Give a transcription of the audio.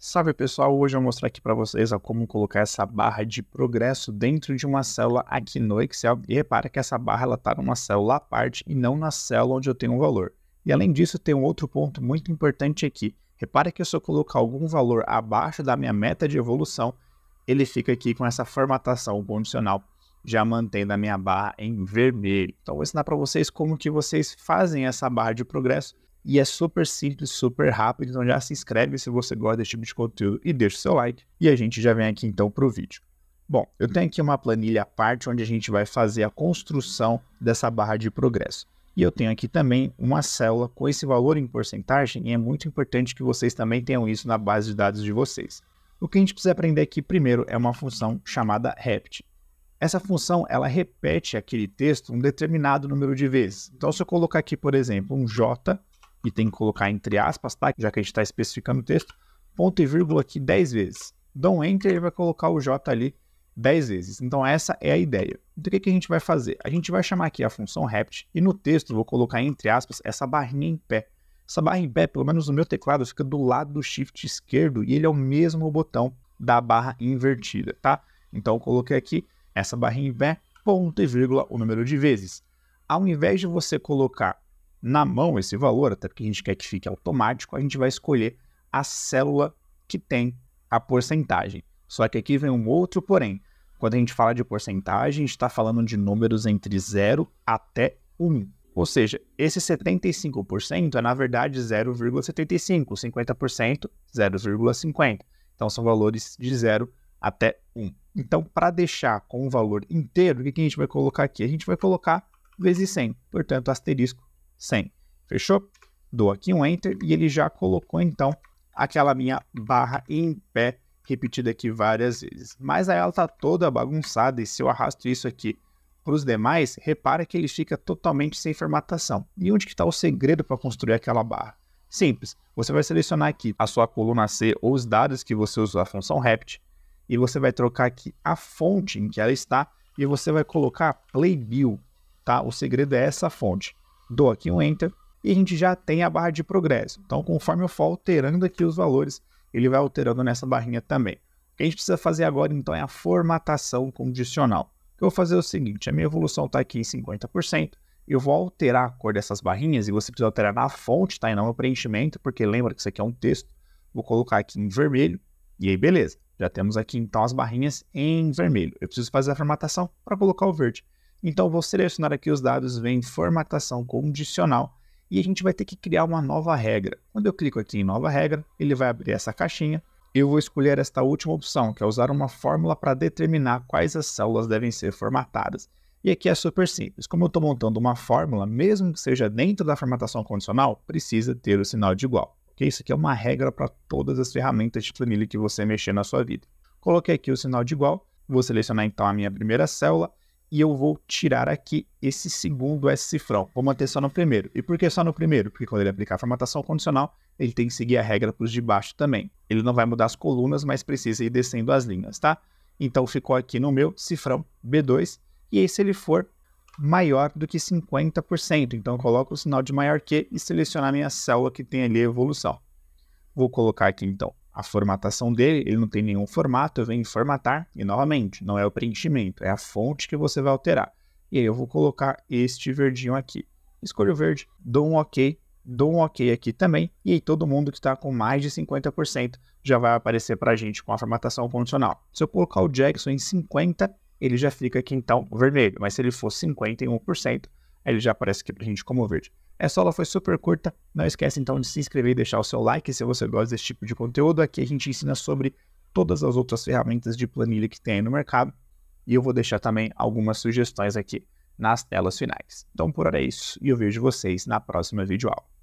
Salve pessoal, hoje eu vou mostrar aqui para vocês como colocar essa barra de progresso dentro de uma célula aqui no Excel e repara que essa barra está numa célula à parte e não na célula onde eu tenho um valor. E além disso tem um outro ponto muito importante aqui, repara que se eu colocar algum valor abaixo da minha meta de evolução, ele fica aqui com essa formatação condicional, já mantendo a minha barra em vermelho. Então vou ensinar para vocês como que vocês fazem essa barra de progresso e é super simples, super rápido, então já se inscreve se você gosta desse tipo de conteúdo e deixa o seu like. E a gente já vem aqui então para o vídeo. Bom, eu tenho aqui uma planilha à parte onde a gente vai fazer a construção dessa barra de progresso. E eu tenho aqui também uma célula com esse valor em porcentagem e é muito importante que vocês também tenham isso na base de dados de vocês. O que a gente precisa aprender aqui primeiro é uma função chamada rept. Essa função ela repete aquele texto um determinado número de vezes. Então se eu colocar aqui, por exemplo, um j e tem que colocar entre aspas, tá? Já que a gente está especificando o texto, ponto e vírgula aqui 10 vezes. Dá um enter e vai colocar o J ali 10 vezes. Então essa é a ideia. Então o que, que a gente vai fazer? A gente vai chamar aqui a função rept e no texto vou colocar entre aspas essa barrinha em pé. Essa barra em pé, pelo menos no meu teclado, fica do lado do shift esquerdo e ele é o mesmo botão da barra invertida, tá? Então eu coloquei aqui essa barrinha em pé, ponto e vírgula, o número de vezes. Ao invés de você colocar na mão esse valor, até porque a gente quer que fique automático, a gente vai escolher a célula que tem a porcentagem. Só que aqui vem um outro porém. Quando a gente fala de porcentagem, a gente está falando de números entre 0 até 1. Ou seja, esse 75% é na verdade 0,75, 50% 0,50. Então são valores de 0 até 1. Então, para deixar com o valor inteiro, o que a gente vai colocar aqui? A gente vai colocar vezes 100, portanto, asterisco 100. Fechou? Dou aqui um Enter e ele já colocou, então, aquela minha barra em pé repetida aqui várias vezes. Mas aí ela está toda bagunçada e se eu arrasto isso aqui para os demais, repara que ele fica totalmente sem formatação. E onde que está o segredo para construir aquela barra? Simples, você vai selecionar aqui a sua coluna C ou os dados que você usou a função rept e você vai trocar aqui a fonte em que ela está e você vai colocar playbill, tá? O segredo é essa fonte dou aqui um Enter e a gente já tem a barra de progresso. Então, conforme eu for alterando aqui os valores, ele vai alterando nessa barrinha também. O que a gente precisa fazer agora, então, é a formatação condicional. Eu vou fazer o seguinte, a minha evolução está aqui em 50%, eu vou alterar a cor dessas barrinhas e você precisa alterar na fonte, tá? E não no preenchimento, porque lembra que isso aqui é um texto. Vou colocar aqui em vermelho e aí beleza. Já temos aqui então as barrinhas em vermelho. Eu preciso fazer a formatação para colocar o verde. Então, vou selecionar aqui os dados, vem formatação condicional e a gente vai ter que criar uma nova regra. Quando eu clico aqui em nova regra, ele vai abrir essa caixinha. Eu vou escolher esta última opção, que é usar uma fórmula para determinar quais as células devem ser formatadas. E aqui é super simples. Como eu estou montando uma fórmula, mesmo que seja dentro da formatação condicional, precisa ter o sinal de igual. Okay? Isso aqui é uma regra para todas as ferramentas de planilha que você mexer na sua vida. Coloquei aqui o sinal de igual, vou selecionar então a minha primeira célula e eu vou tirar aqui esse segundo S cifrão. Vou manter só no primeiro. E por que só no primeiro? Porque quando ele aplicar a formatação condicional, ele tem que seguir a regra para os de baixo também. Ele não vai mudar as colunas, mas precisa ir descendo as linhas, tá? Então ficou aqui no meu cifrão B2. E aí se ele for maior do que 50%, então eu coloco o sinal de maior que e selecionar a minha célula que tem ali a evolução. Vou colocar aqui então a formatação dele, ele não tem nenhum formato, eu venho formatar e novamente, não é o preenchimento, é a fonte que você vai alterar. E aí eu vou colocar este verdinho aqui. Escolho o verde, dou um OK, dou um OK aqui também, e aí todo mundo que está com mais de 50% já vai aparecer para a gente com a formatação condicional. Se eu colocar o Jackson em 50%, ele já fica aqui então vermelho, mas se ele for 51%, ele já aparece aqui para a gente como verde. Essa aula foi super curta. Não esquece então de se inscrever e deixar o seu like se você gosta desse tipo de conteúdo. Aqui a gente ensina sobre todas as outras ferramentas de planilha que tem aí no mercado. E eu vou deixar também algumas sugestões aqui nas telas finais. Então por hora é isso e eu vejo vocês na próxima videoaula.